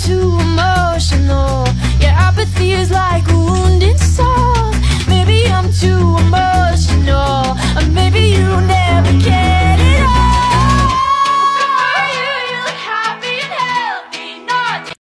to